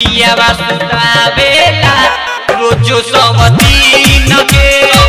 वसुता बेला रोजो सवती नगे।